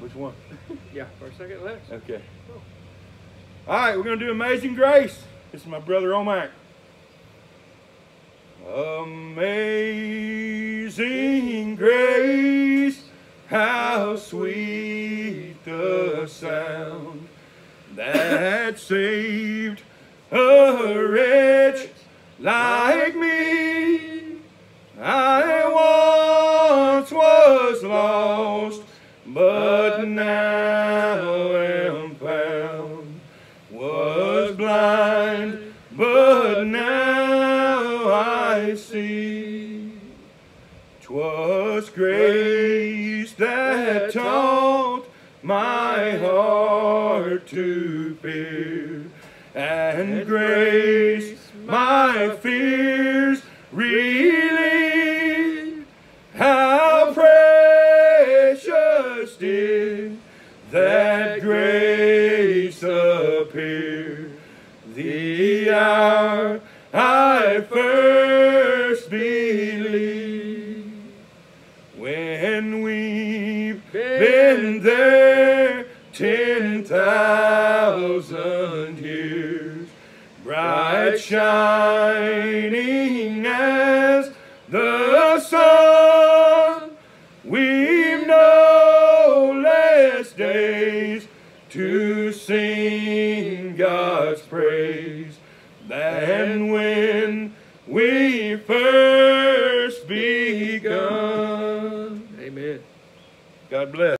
Which one? Yeah, first, second, last. Okay. All right, we're going to do Amazing Grace. This is my brother Omac. Amazing Grace, how sweet the sound that saved a wretch like me. I once was lost, but see. 'Twas grace that taught my heart to fear, and grace my fears relieved. How precious did that grace appear the hour When we've been there ten thousand years, bright shining as the sun, we've no less days to sing God's praise than when we first begun. Amen. God bless.